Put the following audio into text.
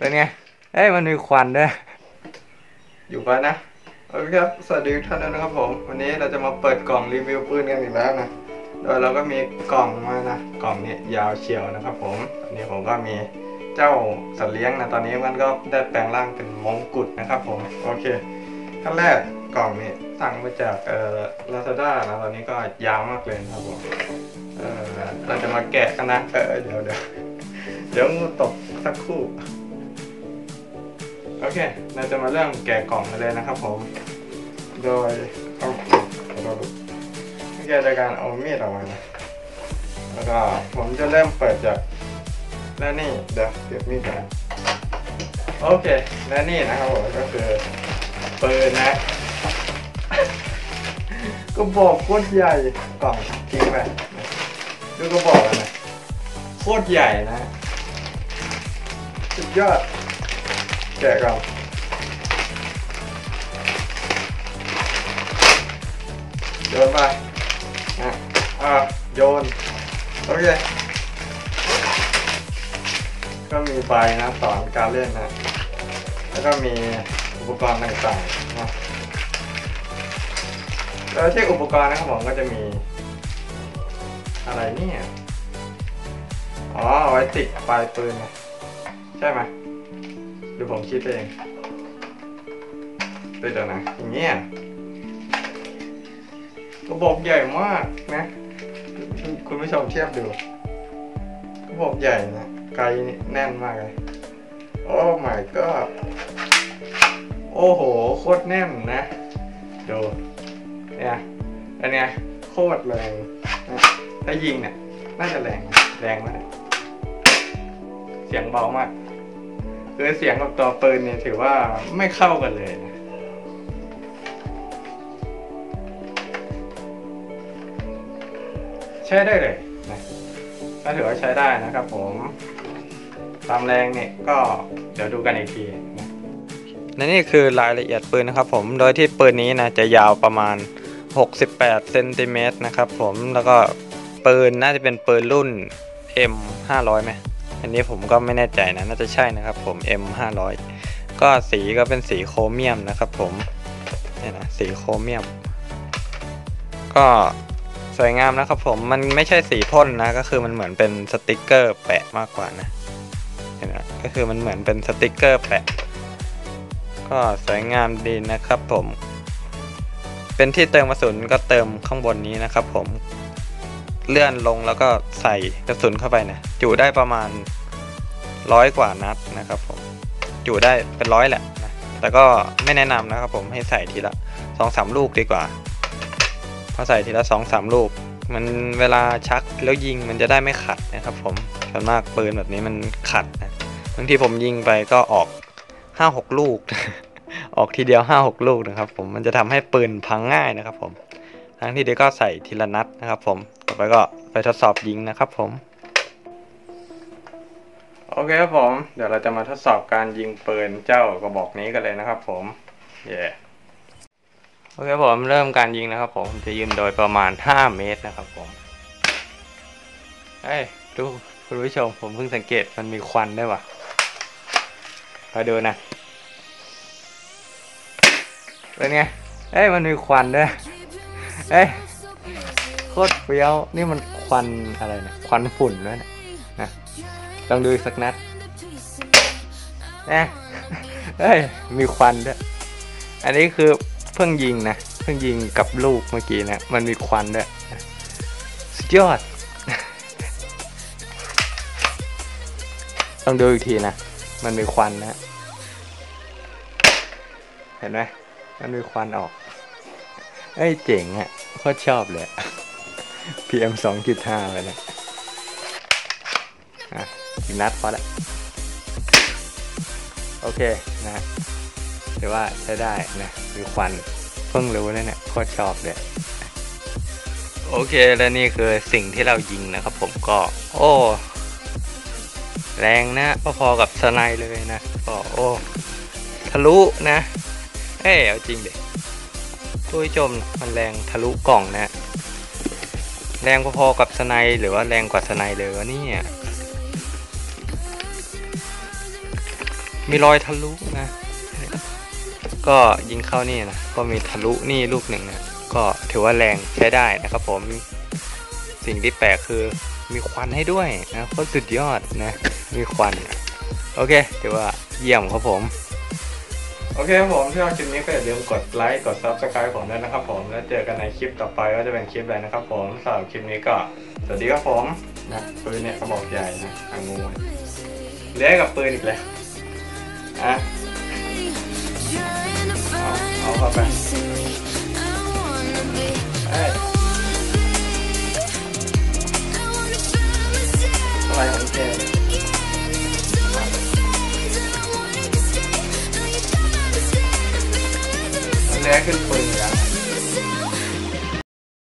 เป็นไง เอ้ยมันมีควันด้วย อยู่ไปนะโอเคครับ สวัสดีทุกท่านด้วยนะครับผม วันนี้เราจะมาเปิดกล่องรีวิวปืนกันอีกแล้วนะ โดยเราก็มีกล่องมานะ กล่องนี้ยาวเฉียวนะครับผมอันนี้ผมก็มีเจ้าสัตว์เลี้ยงนะ ตอนนี้มันก็ได้แปลงร่างเป็นมงกุฎนะครับผม โอเคขั้นแรกกล่องนี้สั่งมาจากเอ่อลาซาด้านะ ตอนนี้ก็ยาวมากเลยนะครับผม เออเราจะมาแกะกันนะ เออเดี๋ยวเดี๋ยวเดี๋ยวตกสักครู่ โอเค เราจะมาเริ่มแกะกล่องกันเลยนะครับผม โดยเอาขอโทษดูแกะโดยการเอามีดออกมานะแล้วก็ผมจะเริ่มเปิดจากและนี่เดี๋ยวเก็บมีดก่อนโอเค และนี่นะครับผมก็คือปืนนะก็บอกโคตรใหญ่กล่องทิ้งไปดูก็บอกกันนะโคตรใหญ่นะสุดยอด แกะก่อนโยนไปอะอะโยนโอเคก็มีใบนะสอนการเล่นนะ แล้วก็มีอุปกรณ์ต่างๆนะแล้วที่อุปกรณ์นะครับผมก็จะมี อะไรเนี่ย อ๋อไว้ติดปลายปืนใช่ไหม หรือผมคิดเองติดอะไรนะอย่างเงี้ยกระบอกใหญ่มากนะ คุณผู้ชมเทียบดูกระบอกใหญ่นะไกลแน่นมากเลยโอ้ my god โอ้โห โคตรแน่นนะ ดูเนี่ยอันเนี้ยโคตรแรงนะถ้ายิงเนี่ย น่าจะแรง แรงมากเสียงเบามาก คือเสียงกับตัวปืนเนี่ยถือว่าไม่เข้ากันเลยนะใช้ได้เลยนะก็ถือว่าใช้ได้นะครับผมความแรงเนี่ยก็เดี๋ยวดูกันอีกทีนะและนี่คือรายละเอียดปืนนะครับผม โดยที่ปืนนี้นะจะยาวประมาณ 68เซนติเมตรนะครับผม แล้วก็ปืนน่าจะเป็นปืนรุ่น M 500ไหม อันนี้ผมก็ไม่แน่ใจนะน่าจะใช่นะครับผม M 500 ก็สีก็เป็นสีโครเมียมนะครับผมเนี่ยนะสีโครเมียม ก็สวยงามนะครับผมมันไม่ใช่สีพ่นนะก็คือมันเหมือนเป็นสติกเกอร์แปะมากกว่านะเห็นไหมก็คือมันเหมือนเป็นสติกเกอร์แปะ ก็สวยงามดีนะครับผม เป็นที่เติมกระสุนก็เติมข้างบนนี้นะครับผม เลื่อนลงแล้วก็ใส่กระสุนเข้าไปนะจุได้ประมาณร้อยกว่านัดนะครับผมจุได้เป็นร้อยแหละนะแต่ก็ไม่แนะนำนะครับผมให้ใส่ทีละสองสามลูกดีกว่าพอใส่ทีละสองสามลูก มันเวลาชักแล้วยิงมันจะได้ไม่ขัดนะครับผมส่วนมากปืนแบบนี้มันขัดนะบางทีผมยิงไปก็ออกห้าหกลูก ออกทีเดียวห้าหกลูกนะครับผมมันจะทำให้ปืนพังง่ายนะครับผม ทั้งที่เดียวก็ใส่ทีละนัดนะครับผมต่อไปก็ไปทดสอบยิงนะครับผม โอเคครับผม เดี๋ยวเราจะมาทดสอบการยิงปืนเจ้ากระบอกนี้กันเลยนะครับผมเย่โอเคผมเริ่มการยิงนะครับผมจะยิงโดยประมาณ 5 เมตรนะครับผมเฮ้ยดูคุณผู้ชมผมเพิ่งสังเกตมันมีควันด้วยว่ะมาดูนะเป็นไงเอ้ยมันมีควันด้วย เอ้ยโคตรเฟี้ยว นี่มันควันอะไรนะควันฝุ่นด้วยนะนะลองดูอีกสักนัดเอ้เอ้ยมีควันด้วย อันนี้คือเพิ่งยิงนะ เพิ่งยิงกับลูกเมื่อกี้นะ มันมีควันด้วยสุดยอดต้องดูอีกทีนะ มันมีควันนะ เห็นไหมมันมีควันออก เอ้ยเจ๋งอะ่ะโคตรชอบเลย PM สองจุดห้าไปนะอะอีกนัดพอละโอเคนะฮะถือว่าใช้ได้นะมีควันเพิ่งรู้นะเนี่ยโคตรชอบเลยโอเคแล้วนี่คือสิ่งที่เรายิงนะครับผมก็ โอ้ แรงนะพอๆกับสไนเลยนะก็โอ้ ทะลุนะ เอ้ยเอาจริงเด็ก ผู้ชมมันแรงทะลุกล่องนะแรงพอๆกับสไนหรือว่าแรงกว่าสไนเลยวะเนี่ยมีรอยทะลุนะ ก็ยิงเข้านี่นะ ก็มีทะลุนี่ลูกหนึ่งนะ ก็ถือว่าแรงใช้ได้นะครับผม สิ่งที่แปลกคือมีควันให้ด้วยนะโคตรสุดยอดนะ มีควัน โอเคถือว่าเยี่ยมครับผม โอเคครับผมที่ชอบคลิปนี้ก็อย่าลืมกดไลค์กดซับสไคร b ์ผมด้วยนะครับผมแล้วเจอกันในคลิปต่อไปก็จะเป็นคลิปอะไรนะครับผมสำหรับคลิปนี้ก็สวัสดีครับผมนะปืนเนี่ยกระบอกใหญ่นะอางูเลี้ยกับปืนอีกแล้วอะเอาเข้าไปเอ้ยะไรของแก second